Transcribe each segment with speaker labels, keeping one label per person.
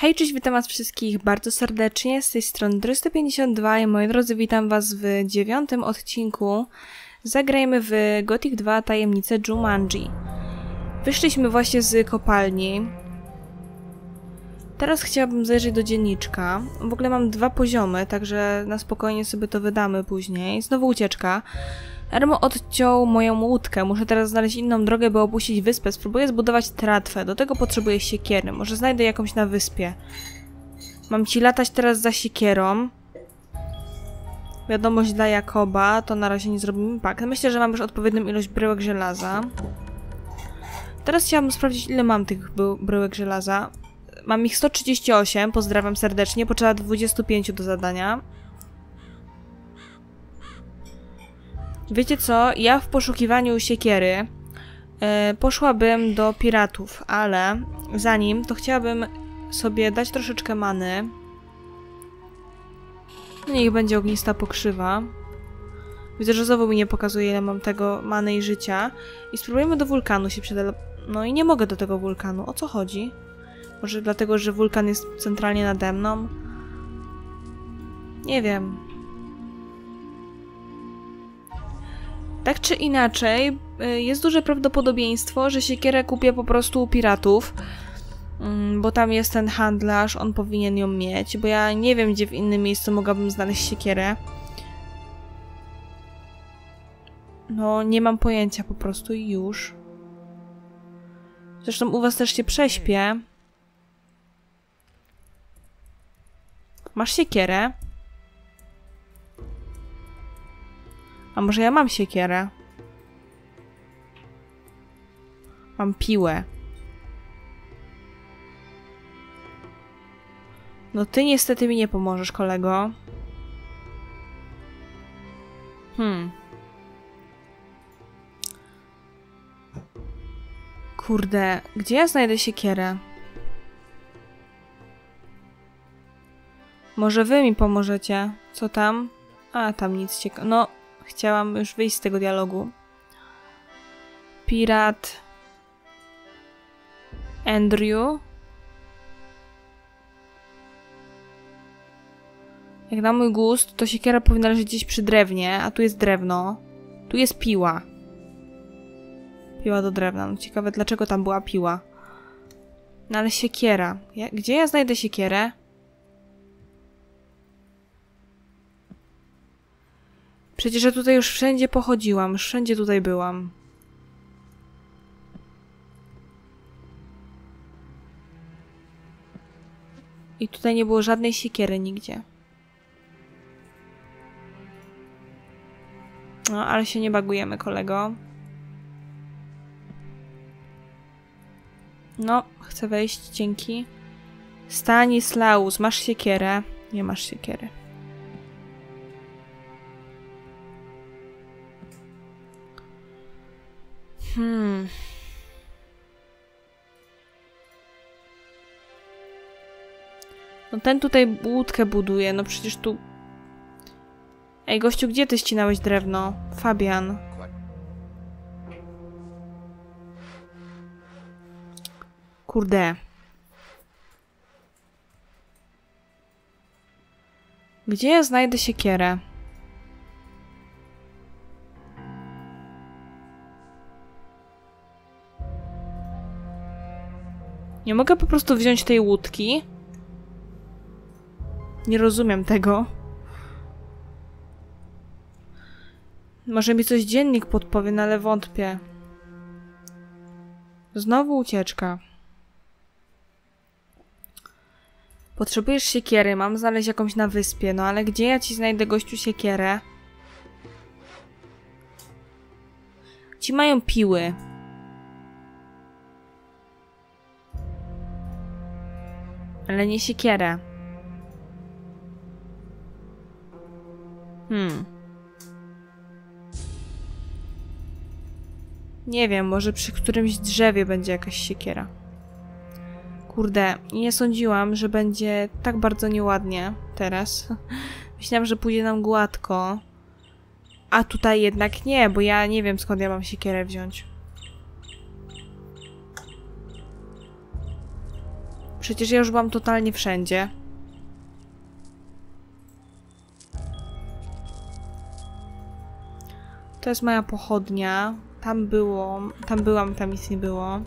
Speaker 1: Hej, cześć, witam was wszystkich bardzo serdecznie, z tej strony 352 i moi drodzy, witam was w dziewiątym odcinku. Zagrajmy w Gothic 2 Tajemnice Jumanji. Wyszliśmy właśnie z kopalni. Teraz chciałabym zajrzeć do dzienniczka. W ogóle mam dwa poziomy, także na spokojnie sobie to wydamy później. Znowu ucieczka. Ermo odciął moją łódkę. Muszę teraz znaleźć inną drogę, by opuścić wyspę. Spróbuję zbudować tratwę. Do tego potrzebuję siekiery. Może znajdę jakąś na wyspie. Mam ci latać teraz za siekierą. Wiadomość dla Jakoba. To na razie nie zrobimy. Tak, myślę, że mam już odpowiednią ilość bryłek żelaza. Teraz chciałabym sprawdzić, ile mam tych bryłek żelaza. Mam ich 138. Pozdrawiam serdecznie. Potrzeba 25 do zadania. Wiecie co? Ja w poszukiwaniu siekiery e, poszłabym do piratów, ale zanim to chciałabym sobie dać troszeczkę many. Niech będzie ognista pokrzywa. Widzę, że znowu mi nie pokazuje, ile mam tego many i życia. I spróbujemy do wulkanu się przede... No i nie mogę do tego wulkanu. O co chodzi? Może dlatego, że wulkan jest centralnie nade mną? Nie wiem. Tak czy inaczej, y, jest duże prawdopodobieństwo, że siekierę kupię po prostu u piratów, mm, bo tam jest ten handlarz, on powinien ją mieć, bo ja nie wiem, gdzie w innym miejscu mogłabym znaleźć siekierę. No, nie mam pojęcia po prostu i już. Zresztą u was też się prześpię. Masz siekierę? A może ja mam siekierę? Mam piłę. No ty niestety mi nie pomożesz, kolego. Hmm. Kurde, gdzie ja znajdę siekierę? Może wy mi pomożecie? Co tam? A, tam nic ciekawego. No, Chciałam już wyjść z tego dialogu. Pirat. Andrew. Jak na mój gust, to siekiera powinna leżeć gdzieś przy drewnie, a tu jest drewno. Tu jest piła. Piła do drewna. No ciekawe, dlaczego tam była piła. No ale siekiera. Ja, gdzie ja znajdę siekierę? Przecież ja tutaj już wszędzie pochodziłam, wszędzie tutaj byłam. I tutaj nie było żadnej siekiery nigdzie. No, ale się nie bagujemy, kolego. No, chcę wejść, dzięki. Stanislaus, masz siekierę? Nie masz siekiery. Hmm. No ten tutaj łódkę buduje, no przecież tu... Ej, gościu, gdzie ty ścinałeś drewno? Fabian. Kurde. Gdzie ja znajdę siekierę? Nie mogę po prostu wziąć tej łódki? Nie rozumiem tego. Może mi coś dziennik podpowie, no ale wątpię. Znowu ucieczka. Potrzebujesz siekiery, mam znaleźć jakąś na wyspie, no ale gdzie ja ci znajdę gościu siekierę? Ci mają piły. Ale nie siekierę. Hmm. Nie wiem, może przy którymś drzewie będzie jakaś siekiera. Kurde, nie sądziłam, że będzie tak bardzo nieładnie teraz. Myślałam, że pójdzie nam gładko. A tutaj jednak nie, bo ja nie wiem skąd ja mam siekierę wziąć. Przecież ja już byłam totalnie wszędzie. To jest moja pochodnia. Tam było, tam byłam, tam nic nie było.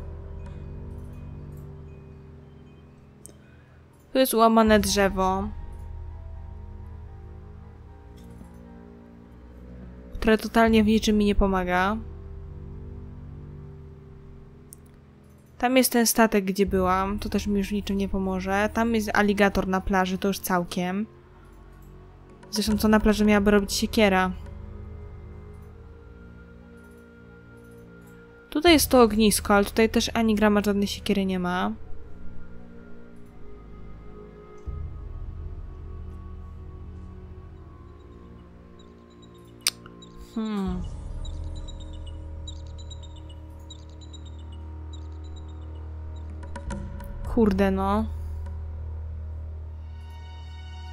Speaker 1: Tu jest ułamane drzewo. Które totalnie w niczym mi nie pomaga. Tam jest ten statek, gdzie byłam. To też mi już niczym nie pomoże. Tam jest aligator na plaży, to już całkiem. Zresztą co na plaży miałaby robić siekiera. Tutaj jest to ognisko, ale tutaj też ani grama żadnej siekiery nie ma. Hmm. Kurde no.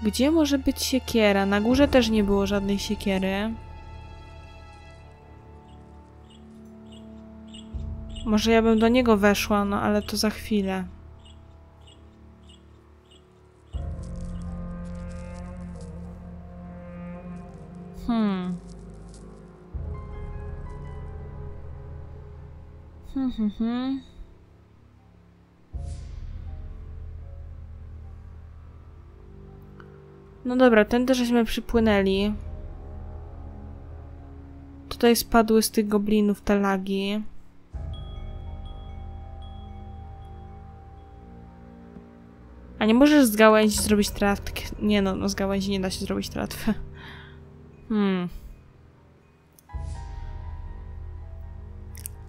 Speaker 1: Gdzie może być siekiera? Na górze też nie było żadnej siekiery. Może ja bym do niego weszła, no ale to za chwilę. Hmm. Hmm, hmm, hmm. No dobra, tędy żeśmy przypłynęli. Tutaj spadły z tych goblinów te lagi. A nie możesz z gałęzi zrobić tratwy? Nie no, no z gałęzi nie da się zrobić tratwy. Hmm.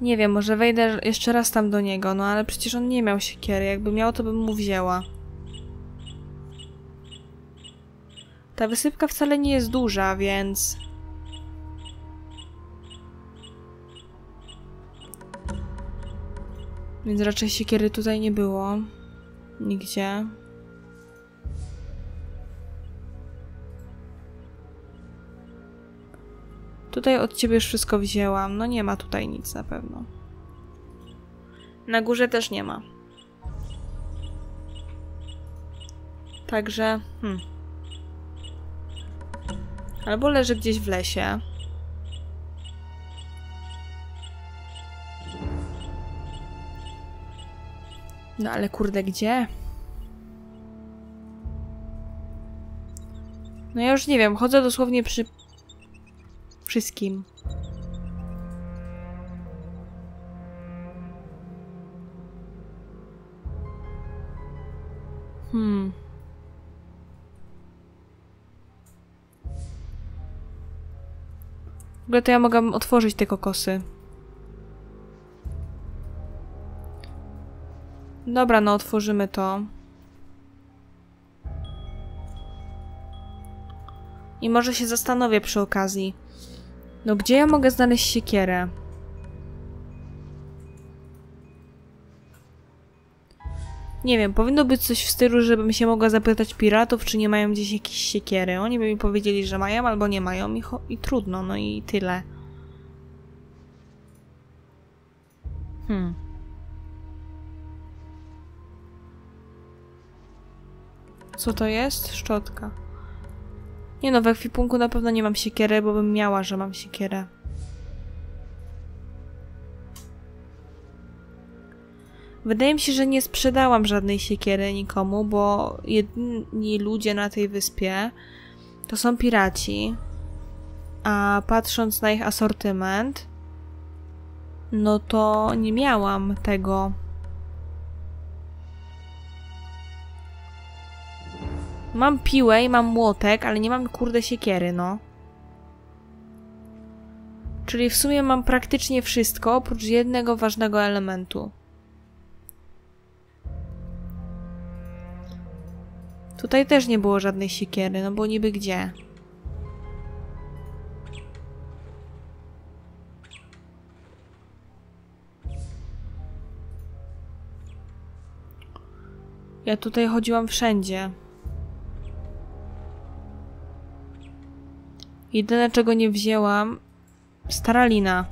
Speaker 1: Nie wiem, może wejdę jeszcze raz tam do niego, no ale przecież on nie miał siekiery. Jakby miał, to bym mu wzięła. Ta wysypka wcale nie jest duża, więc... Więc raczej siekiery tutaj nie było. Nigdzie. Tutaj od ciebie już wszystko wzięłam. No nie ma tutaj nic na pewno. Na górze też nie ma. Także... Hmm. Albo leży gdzieś w lesie. No ale kurde, gdzie? No ja już nie wiem, chodzę dosłownie przy wszystkim. Hmm. Ogóle to ja mogę otworzyć te kokosy. Dobra, no otworzymy to. I może się zastanowię przy okazji. No gdzie ja mogę znaleźć siekierę? Nie wiem, powinno być coś w stylu, żebym się mogła zapytać piratów, czy nie mają gdzieś jakieś siekiery. Oni by mi powiedzieli, że mają albo nie mają i, i trudno, no i tyle. Hmm. Co to jest? Szczotka. Nie no, w ekwipunku na pewno nie mam siekiery, bo bym miała, że mam siekierę. Wydaje mi się, że nie sprzedałam żadnej siekiery nikomu, bo jedni ludzie na tej wyspie to są piraci, a patrząc na ich asortyment, no to nie miałam tego. Mam piłę i mam młotek, ale nie mam kurde siekiery, no. Czyli w sumie mam praktycznie wszystko, oprócz jednego ważnego elementu. Tutaj też nie było żadnej siekiery, no bo niby gdzie? Ja tutaj chodziłam wszędzie. Jedyne czego nie wzięłam... Stara lina.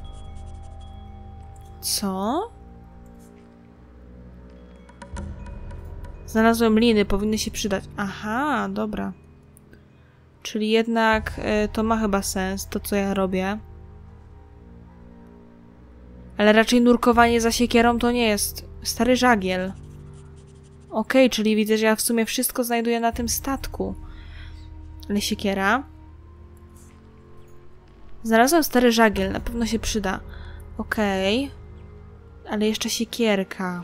Speaker 1: Co? Znalazłem liny, powinny się przydać. Aha, dobra. Czyli jednak y, to ma chyba sens, to co ja robię. Ale raczej nurkowanie za siekierą to nie jest stary żagiel. Okej, okay, czyli widzę, że ja w sumie wszystko znajduję na tym statku. Ale siekiera. Znalazłem stary żagiel, na pewno się przyda. Okej. Okay. Ale jeszcze siekierka.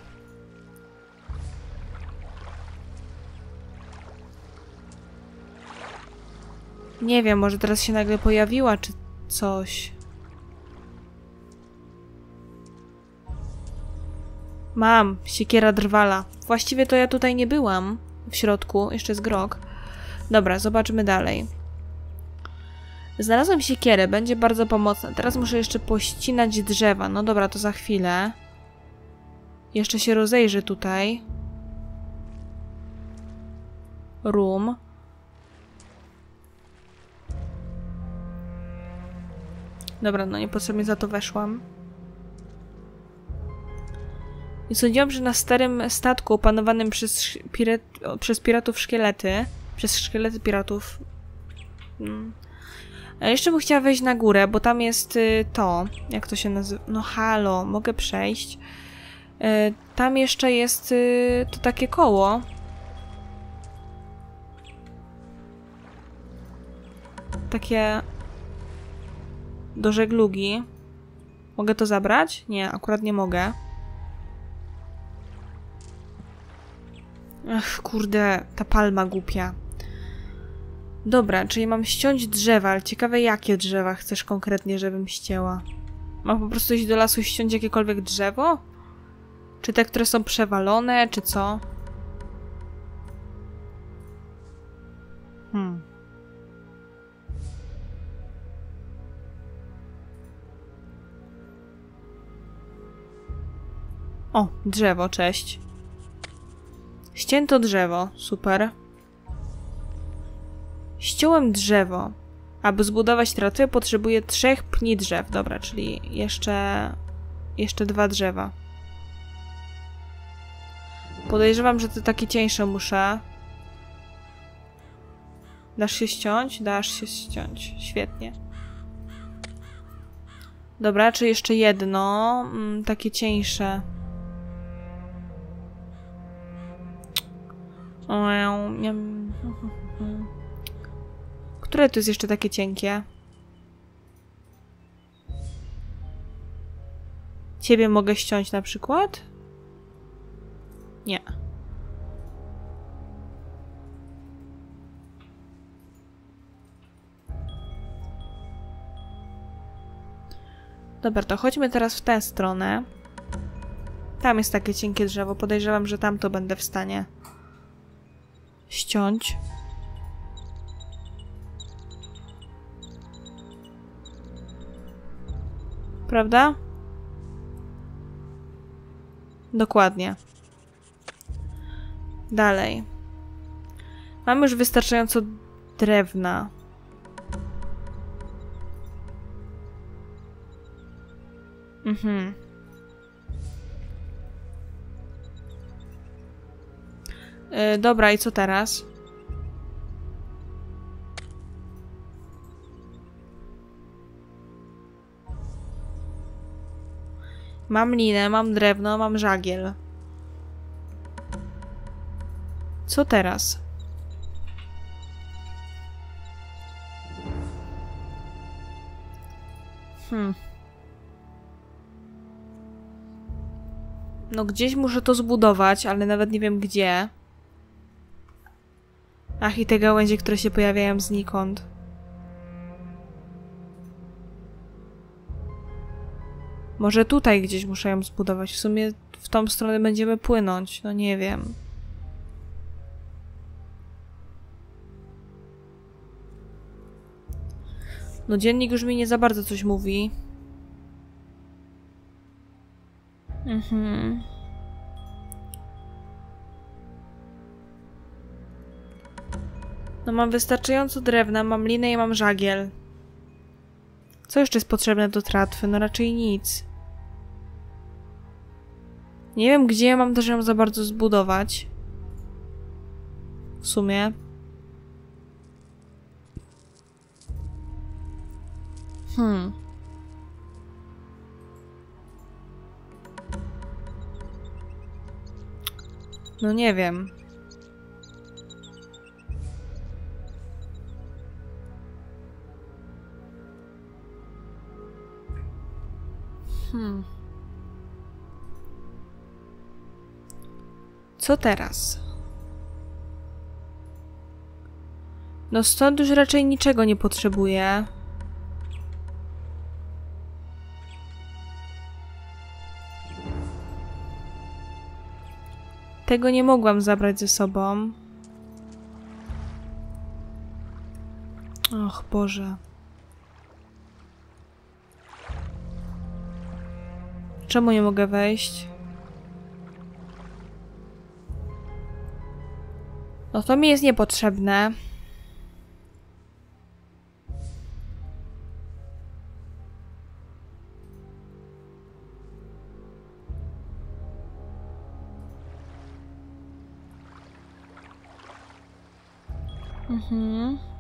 Speaker 1: Nie wiem, może teraz się nagle pojawiła, czy coś. Mam, siekiera drwala. Właściwie to ja tutaj nie byłam. W środku, jeszcze jest grog. Dobra, zobaczmy dalej. Znalazłem siekierę, będzie bardzo pomocna. Teraz muszę jeszcze pościnać drzewa. No dobra, to za chwilę. Jeszcze się rozejrzę tutaj. Room. Dobra, no niepotrzebnie za to weszłam. I sądziłam, że na starym statku opanowanym przez, pirat, przez piratów szkielety, przez szkielety piratów... Hmm. A jeszcze bym chciała wejść na górę, bo tam jest y, to, jak to się nazywa? No halo, mogę przejść. Y, tam jeszcze jest y, to takie koło. Takie do żeglugi. Mogę to zabrać? Nie, akurat nie mogę. Ach, kurde, ta palma głupia. Dobra, czyli mam ściąć drzewa, ale ciekawe jakie drzewa chcesz konkretnie, żebym ścięła. Mam po prostu iść do lasu i ściąć jakiekolwiek drzewo? Czy te, które są przewalone, czy co? Hmm. O, drzewo, cześć. Ścięto drzewo, super. Ściąłem drzewo. Aby zbudować tratwę potrzebuję trzech pni drzew. Dobra, czyli jeszcze... Jeszcze dwa drzewa. Podejrzewam, że to takie cieńsze muszę. Dasz się ściąć? Dasz się ściąć. Świetnie. Dobra, czy jeszcze jedno? Mm, takie cieńsze. Które tu jest jeszcze takie cienkie? Ciebie mogę ściąć na przykład? Nie. Dobra, to chodźmy teraz w tę stronę. Tam jest takie cienkie drzewo. Podejrzewam, że tam to będę w stanie ściąć. Prawda? Dokładnie. Dalej. Mam już wystarczająco drewna. Mhm. Yy, dobra, i co teraz? Mam linę, mam drewno, mam żagiel. Co teraz? Hmm. No gdzieś muszę to zbudować, ale nawet nie wiem gdzie. Ach, i te gałęzie, które się pojawiają znikąd. Może tutaj gdzieś muszę ją zbudować. W sumie w tą stronę będziemy płynąć. No nie wiem. No dziennik już mi nie za bardzo coś mówi. Mhm. No mam wystarczająco drewna, mam linę i mam żagiel. Co jeszcze jest potrzebne do tratwy? No raczej nic. Nie wiem, gdzie ja mam też ją za bardzo zbudować. w sumie. Hmm. No nie wiem. Hmm. Co teraz? No stąd już raczej niczego nie potrzebuję. Tego nie mogłam zabrać ze sobą. Och Boże. Czemu nie mogę wejść? No to mi jest niepotrzebne. Mhm.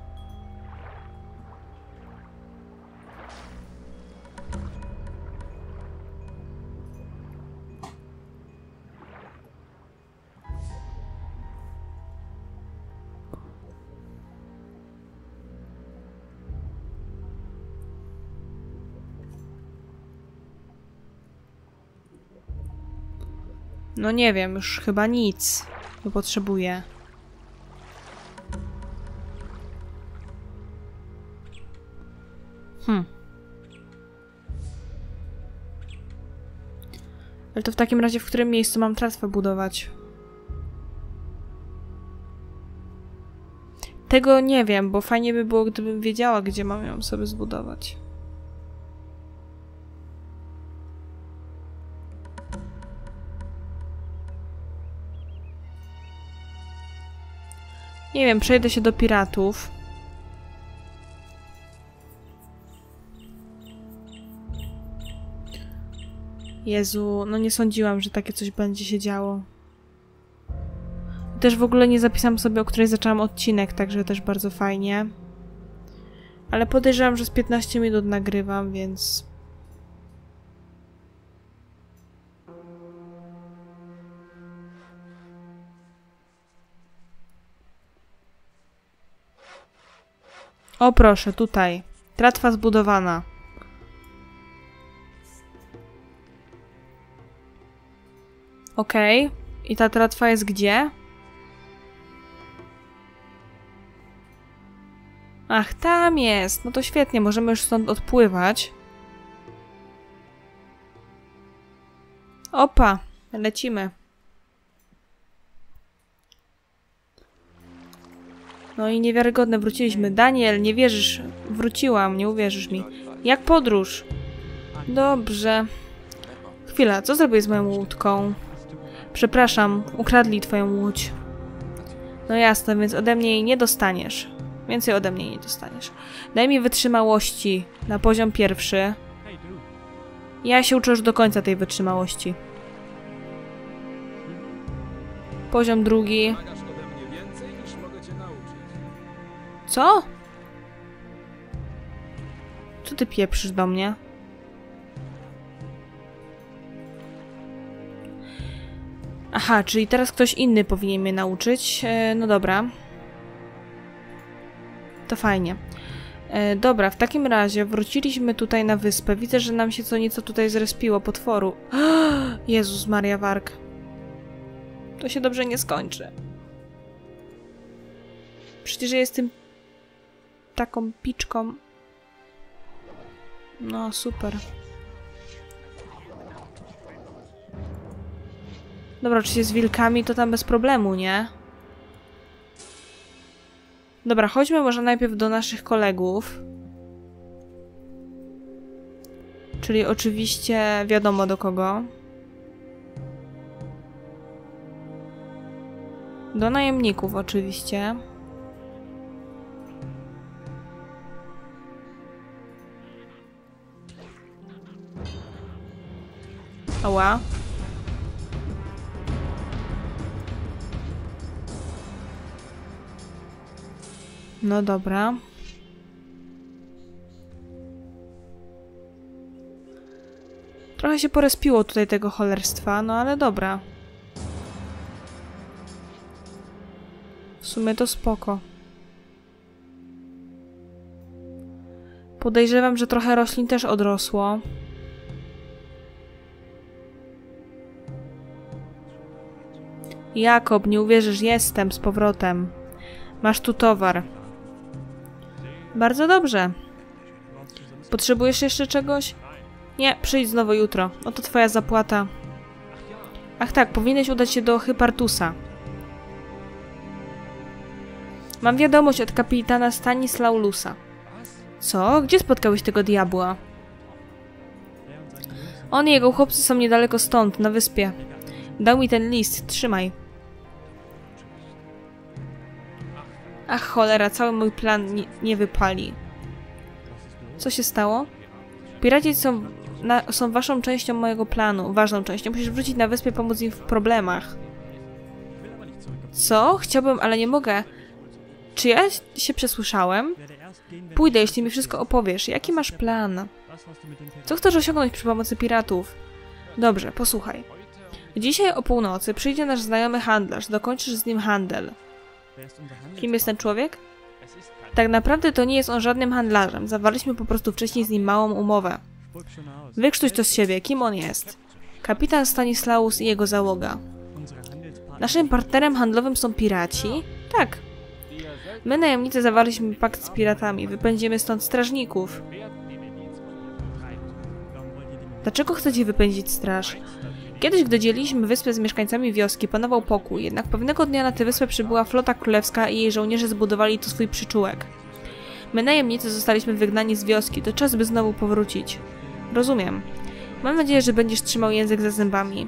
Speaker 1: No nie wiem, już chyba nic nie potrzebuję. Hmm. Ale to w takim razie w którym miejscu mam tratwę budować? Tego nie wiem, bo fajnie by było, gdybym wiedziała, gdzie mam ją sobie zbudować. Nie wiem, przejdę się do piratów. Jezu, no nie sądziłam, że takie coś będzie się działo. Też w ogóle nie zapisałam sobie, o której zaczęłam odcinek, także też bardzo fajnie. Ale podejrzewam, że z 15 minut nagrywam, więc... O proszę, tutaj. Tratwa zbudowana. Okej. Okay. I ta tratwa jest gdzie? Ach, tam jest. No to świetnie, możemy już stąd odpływać. Opa, lecimy. No i niewiarygodne, wróciliśmy. Daniel, nie wierzysz. Wróciłam, nie uwierzysz mi. Jak podróż? Dobrze. Chwila, co zrobię z moją łódką? Przepraszam, ukradli twoją łódź. No jasne, więc ode mnie jej nie dostaniesz. Więcej ode mnie nie dostaniesz. Daj mi wytrzymałości na poziom pierwszy. Ja się uczę już do końca tej wytrzymałości. Poziom drugi. Co? Co ty pieprzysz do mnie? Aha, czyli teraz ktoś inny powinien mnie nauczyć. E, no dobra. To fajnie. E, dobra, w takim razie wróciliśmy tutaj na wyspę. Widzę, że nam się co nieco tutaj zrespiło potworu. Jezus Maria Wark. To się dobrze nie skończy. Przecież ja jestem taką piczką. No, super. Dobra, oczywiście z wilkami to tam bez problemu, nie? Dobra, chodźmy może najpierw do naszych kolegów. Czyli oczywiście wiadomo do kogo. Do najemników oczywiście. Ała. No dobra. Trochę się porespiło tutaj tego cholerstwa, no ale dobra. W sumie to spoko. Podejrzewam, że trochę roślin też odrosło. Jakob, nie uwierzysz, jestem z powrotem. Masz tu towar. Bardzo dobrze. Potrzebujesz jeszcze czegoś? Nie, przyjdź znowu jutro. Oto twoja zapłata. Ach tak, powinieneś udać się do Hypartusa. Mam wiadomość od kapitana Stanislaulusa. Co? Gdzie spotkałeś tego diabła? On i jego chłopcy są niedaleko stąd, na wyspie. Dał mi ten list, trzymaj. Ach cholera, cały mój plan nie, nie wypali. Co się stało? Piraci są, na, są waszą częścią mojego planu, ważną częścią. Musisz wrócić na wyspę, pomóc im w problemach. Co? Chciałbym, ale nie mogę. Czy ja się przesłyszałem? Pójdę, jeśli mi wszystko opowiesz. Jaki masz plan? Co chcesz osiągnąć przy pomocy piratów? Dobrze, posłuchaj. Dzisiaj o północy przyjdzie nasz znajomy handlarz. Dokończysz z nim handel. Kim jest ten człowiek? Tak naprawdę to nie jest on żadnym handlarzem. Zawarliśmy po prostu wcześniej z nim małą umowę. Wykrztuś to z siebie. Kim on jest? Kapitan Stanislaus i jego załoga. Naszym partnerem handlowym są piraci? Tak. My, najemnicy, zawarliśmy pakt z piratami. Wypędzimy stąd strażników. Dlaczego chcecie wypędzić straż? Kiedyś, gdy dzieliliśmy wyspę z mieszkańcami wioski, panował pokój, jednak pewnego dnia na tę wyspę przybyła flota królewska i jej żołnierze zbudowali tu swój przyczółek. My, najemnicy, zostaliśmy wygnani z wioski, to czas, by znowu powrócić. Rozumiem. Mam nadzieję, że będziesz trzymał język za zębami.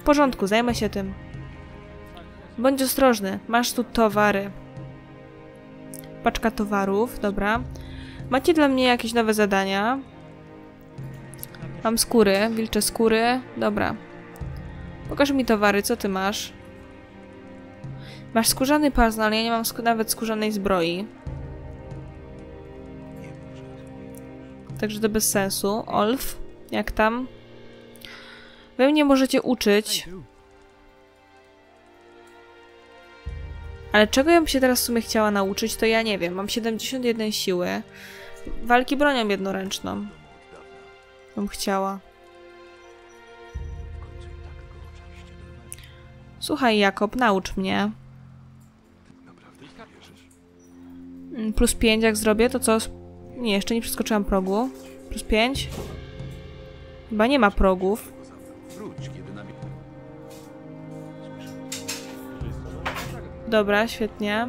Speaker 1: W porządku, zajmę się tym. Bądź ostrożny, masz tu towary. Paczka towarów, dobra. Macie dla mnie jakieś nowe zadania? Mam skóry, wilcze skóry. Dobra. Pokaż mi towary, co ty masz? Masz skórzany pas, ale ja nie mam sk nawet skórzanej zbroi. Także to bez sensu. Olf, jak tam? Wy mnie możecie uczyć. Ale czego ja bym się teraz w sumie chciała nauczyć, to ja nie wiem. Mam 71 siły. Walki bronią jednoręczną bym chciała. Słuchaj, Jakob, naucz mnie. Mm, plus 5 jak zrobię, to co? Nie, jeszcze nie przeskoczyłam progu. Plus 5? Chyba nie ma progów. Dobra, świetnie.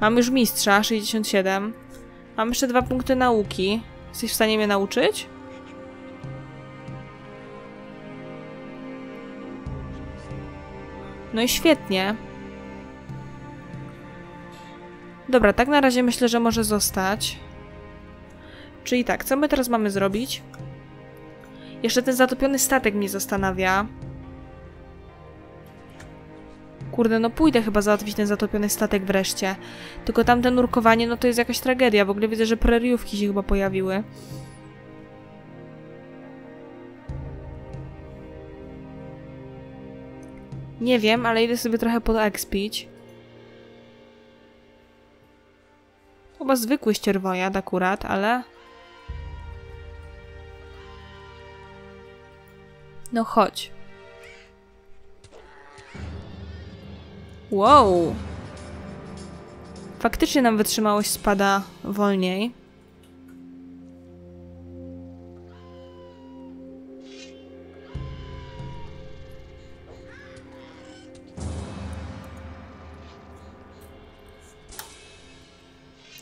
Speaker 1: Mam już mistrza, 67. Mam jeszcze dwa punkty nauki. Jesteś w stanie mnie nauczyć? No i świetnie. Dobra, tak na razie myślę, że może zostać. Czyli tak, co my teraz mamy zrobić? Jeszcze ten zatopiony statek mnie zastanawia. Kurde, no pójdę chyba załatwić ten zatopiony statek wreszcie. Tylko tamte nurkowanie, no to jest jakaś tragedia. W ogóle widzę, że preriówki się chyba pojawiły. Nie wiem, ale idę sobie trochę podekspić. Chyba zwykły ścierwojad akurat, ale... No chodź. Wow! Faktycznie nam wytrzymałość spada wolniej.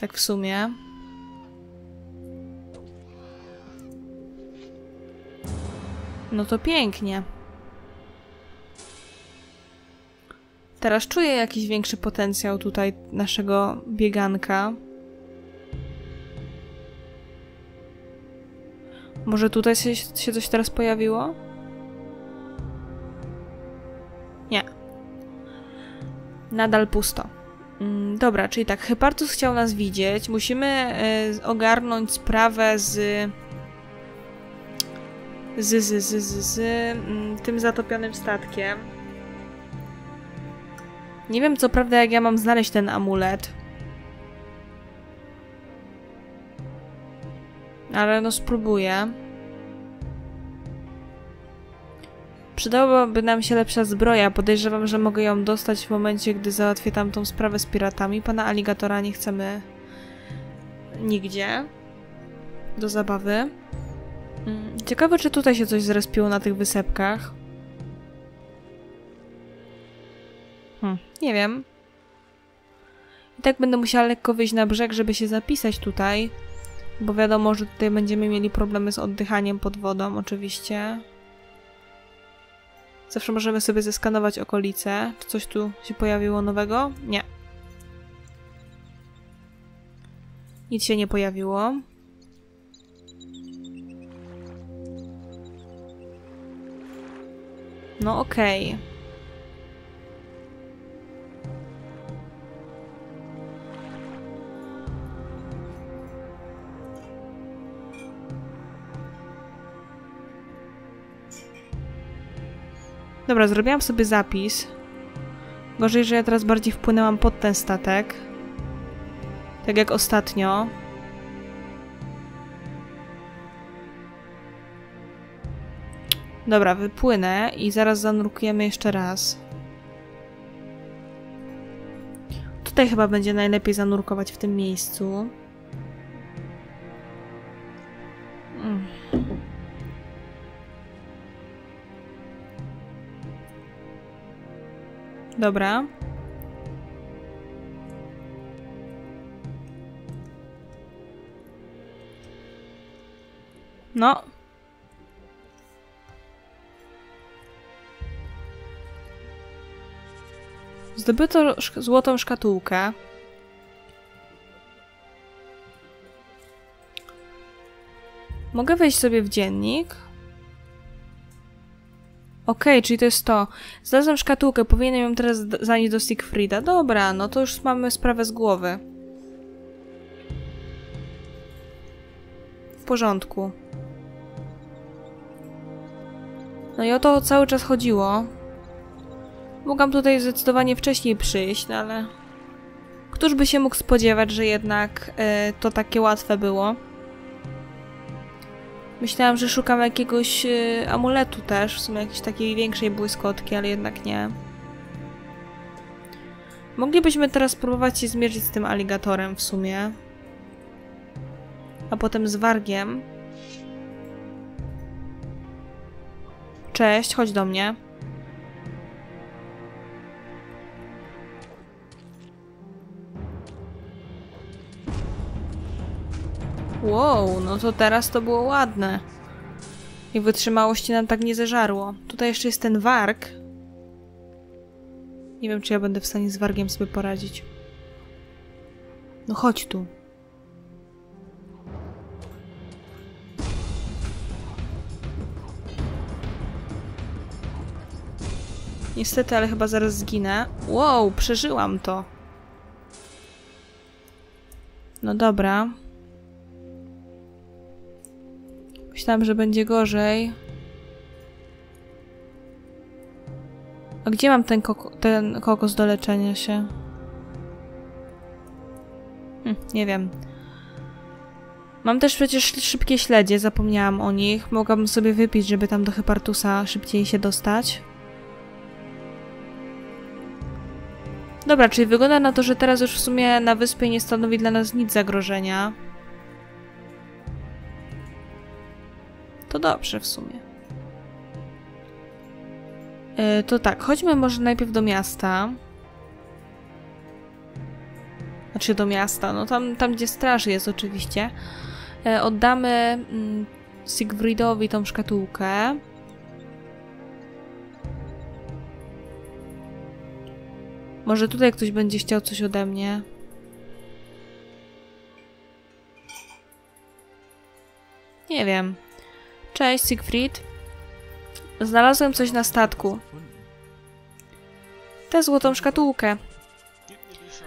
Speaker 1: Tak w sumie. No to pięknie. Teraz czuję jakiś większy potencjał tutaj naszego bieganka. Może tutaj się, się coś teraz pojawiło? Nie. Nadal pusto. Mm, dobra, czyli tak, Hypartus chciał nas widzieć. Musimy y, ogarnąć sprawę z z, z, z, z, z mm, tym zatopionym statkiem. Nie wiem co prawda jak ja mam znaleźć ten amulet. Ale no spróbuję. Przydałaby nam się lepsza zbroja. Podejrzewam, że mogę ją dostać w momencie, gdy załatwię tamtą sprawę z piratami. Pana aligatora nie chcemy nigdzie. Do zabawy. Mm, ciekawe, czy tutaj się coś zrespiło na tych wysepkach. Hmm, nie wiem. I tak będę musiała lekko wyjść na brzeg, żeby się zapisać tutaj. Bo wiadomo, że tutaj będziemy mieli problemy z oddychaniem pod wodą, oczywiście. Zawsze możemy sobie zeskanować okolice. Czy coś tu się pojawiło nowego? Nie. Nic się nie pojawiło. No okej. Okay. Dobra, zrobiłam sobie zapis. Gorzej, że ja teraz bardziej wpłynęłam pod ten statek. Tak jak ostatnio. Dobra, wypłynę i zaraz zanurkujemy jeszcze raz. Tutaj chyba będzie najlepiej zanurkować w tym miejscu. Dobra. No. Zdobyto szk złotą szkatułkę. Mogę wejść sobie w dziennik. Okej, okay, czyli to jest to. Znalazłem szkatułkę, powinienem ją teraz zanieść do Siegfrieda. Dobra, no to już mamy sprawę z głowy. W porządku. No i o to cały czas chodziło. Mogłam tutaj zdecydowanie wcześniej przyjść, no ale... Któż by się mógł spodziewać, że jednak e, to takie łatwe było? Myślałam, że szukam jakiegoś y, amuletu też, w sumie jakiejś takiej większej błyskotki, ale jednak nie. Moglibyśmy teraz spróbować się zmierzyć z tym aligatorem w sumie. A potem z wargiem. Cześć, chodź do mnie. Wow, no to teraz to było ładne. I wytrzymałości nam tak nie zeżarło. Tutaj jeszcze jest ten warg. Nie wiem, czy ja będę w stanie z wargiem sobie poradzić. No chodź tu. Niestety, ale chyba zaraz zginę. Wow, przeżyłam to. No dobra. Myślałam, że będzie gorzej. A gdzie mam ten, koko ten kokos do leczenia się? Hm, nie wiem. Mam też przecież szybkie śledzie, zapomniałam o nich. Mogłabym sobie wypić, żeby tam do Hypartusa szybciej się dostać. Dobra, czyli wygląda na to, że teraz już w sumie na wyspie nie stanowi dla nas nic zagrożenia. To dobrze w sumie. Yy, to tak, chodźmy może najpierw do miasta. Znaczy do miasta, no tam, tam gdzie straż jest oczywiście. Yy, oddamy mm, tą szkatułkę. Może tutaj ktoś będzie chciał coś ode mnie. Nie wiem. Cześć, Siegfried. Znalazłem coś na statku. Tę złotą szkatułkę.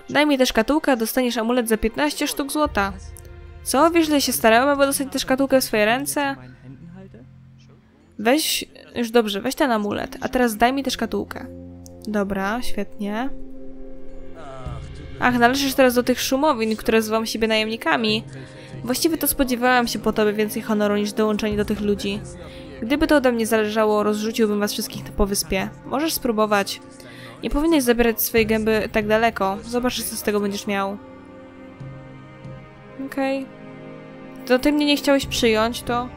Speaker 1: Daj mi tę szkatułkę, dostaniesz amulet za 15 sztuk złota. Co? Wiesz, że się starałem, aby dostać tę szkatułkę w swoje ręce? Weź... Już dobrze, weź ten amulet. A teraz daj mi tę szkatułkę. Dobra, świetnie. Ach, należysz teraz do tych szumowin, które zwą siebie najemnikami. Właściwie to spodziewałam się po tobie więcej honoru niż dołączenie do tych ludzi. Gdyby to ode mnie zależało, rozrzuciłbym was wszystkich po wyspie. Możesz spróbować. Nie powinieneś zabierać swojej gęby tak daleko. Zobacz, co z tego będziesz miał. Okej. Okay. To ty mnie nie chciałeś przyjąć, to...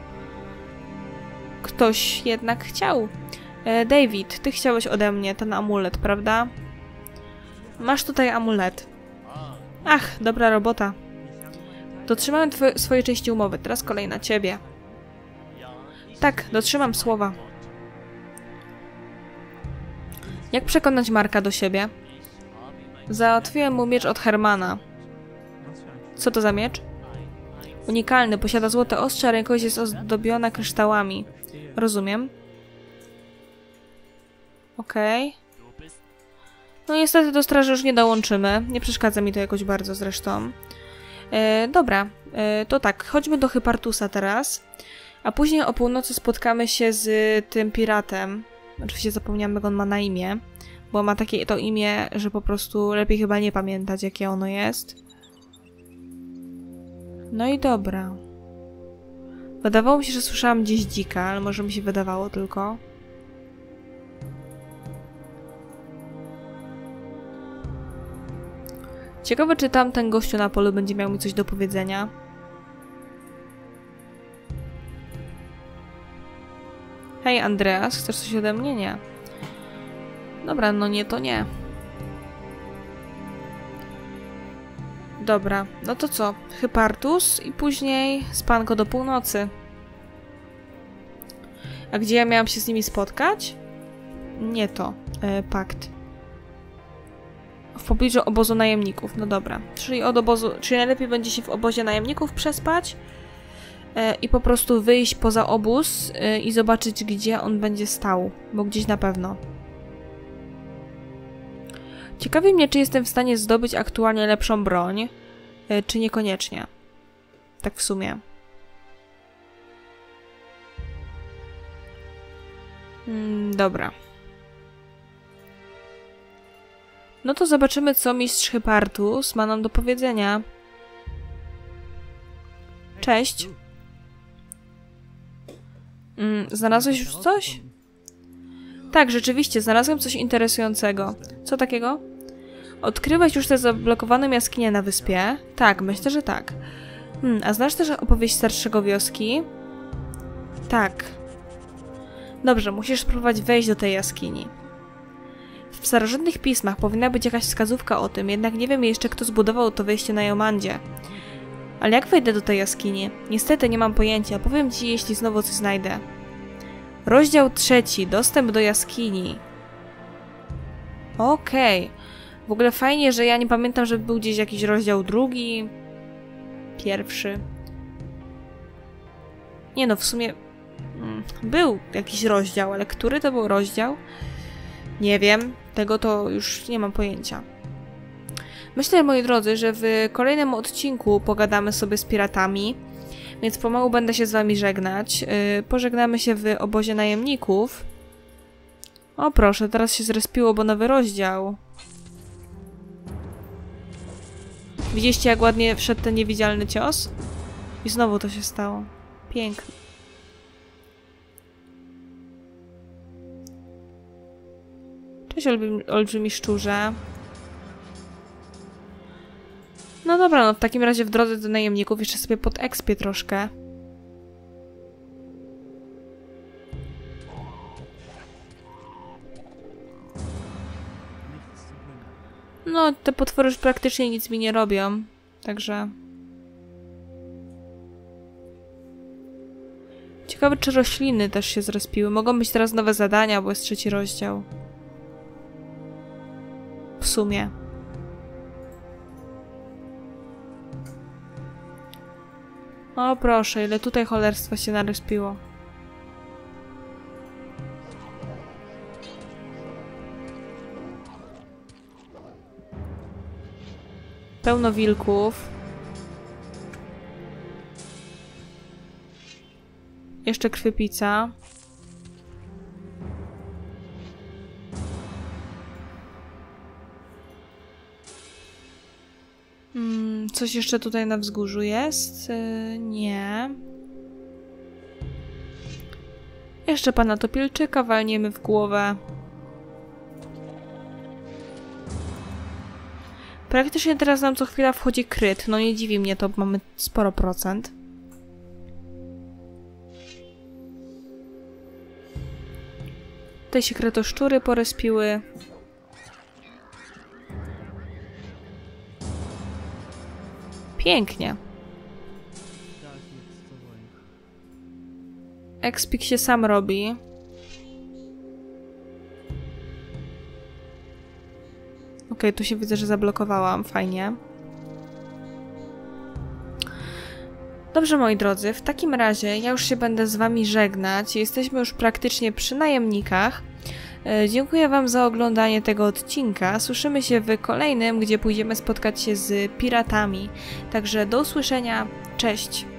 Speaker 1: Ktoś jednak chciał. E, David, ty chciałeś ode mnie ten amulet, prawda? Masz tutaj amulet. Ach, dobra robota. Dotrzymałem swojej części umowy, teraz kolej na ciebie. Tak, dotrzymam słowa. Jak przekonać Marka do siebie? Załatwiłem mu miecz od Hermana. Co to za miecz? Unikalny, posiada złote ostrze, a rękojeść jest ozdobiona kryształami. Rozumiem. Okej. Okay. No niestety do straży już nie dołączymy. Nie przeszkadza mi to jakoś bardzo zresztą. E, dobra, e, to tak, chodźmy do Hypartusa teraz. A później o północy spotkamy się z tym piratem. Oczywiście zapomniałem, jak on ma na imię. Bo ma takie to imię, że po prostu lepiej chyba nie pamiętać, jakie ono jest. No i dobra. Wydawało mi się, że słyszałam gdzieś dzika, ale może mi się wydawało tylko. Ciekawe, czy tamten gościu na polu będzie miał mi coś do powiedzenia. Hej, Andreas, chcesz coś ode mnie? Nie. Dobra, no nie, to nie. Dobra, no to co? Hypartus i później spanko do północy. A gdzie ja miałam się z nimi spotkać? Nie to. E, pakt. W pobliżu obozu najemników. No dobra. Czyli od obozu... Czyli najlepiej będzie się w obozie najemników przespać e, i po prostu wyjść poza obóz e, i zobaczyć, gdzie on będzie stał. Bo gdzieś na pewno. Ciekawi mnie, czy jestem w stanie zdobyć aktualnie lepszą broń, e, czy niekoniecznie. Tak w sumie. Mm, dobra. No to zobaczymy, co mistrz Hypartus ma nam do powiedzenia. Cześć. Mm, znalazłeś już coś? Tak, rzeczywiście, znalazłem coś interesującego. Co takiego? Odkryłeś już te zablokowane jaskinie na wyspie? Tak, myślę, że tak. Hmm, a znasz też opowieść starszego wioski? Tak. Dobrze, musisz spróbować wejść do tej jaskini. W starożytnych pismach powinna być jakaś wskazówka o tym, jednak nie wiem jeszcze, kto zbudował to wejście na Jomandzie. Ale jak wejdę do tej jaskini? Niestety nie mam pojęcia, powiem ci, jeśli znowu coś znajdę. Rozdział trzeci. Dostęp do jaskini. Okej. Okay. W ogóle fajnie, że ja nie pamiętam, żeby był gdzieś jakiś rozdział drugi. Pierwszy. Nie no, w sumie... Mm, był jakiś rozdział, ale który to był rozdział? Nie wiem. Tego to już nie mam pojęcia. Myślę, moi drodzy, że w kolejnym odcinku pogadamy sobie z piratami więc pomału będę się z wami żegnać. Yy, pożegnamy się w obozie najemników. O proszę, teraz się zrespiło, bo nowy rozdział. Widzieliście, jak ładnie wszedł ten niewidzialny cios? I znowu to się stało. Pięknie. Cześć, olbrzymi, olbrzymi szczurze. No dobra, no w takim razie w drodze do najemników jeszcze sobie pod ekspię troszkę. No, te potwory już praktycznie nic mi nie robią, także... Ciekawe, czy rośliny też się zrespiły. Mogą być teraz nowe zadania, bo jest trzeci rozdział. Sumie. O proszę, ile tutaj cholerstwa się naryspiło. Pełno wilków. Jeszcze krwipica. Hmm, coś jeszcze tutaj na wzgórzu jest? Yy, nie. Jeszcze pana Topielczyka walniemy w głowę. Praktycznie teraz nam co chwila wchodzi kryt. No nie dziwi mnie to, mamy sporo procent. Tutaj się kretoszczury porespiły. Pięknie. Expik się sam robi. Ok, tu się widzę, że zablokowałam. Fajnie. Dobrze, moi drodzy, w takim razie ja już się będę z wami żegnać. Jesteśmy już praktycznie przy najemnikach. E, dziękuję wam za oglądanie tego odcinka. Słyszymy się w kolejnym, gdzie pójdziemy spotkać się z piratami. Także do usłyszenia. Cześć!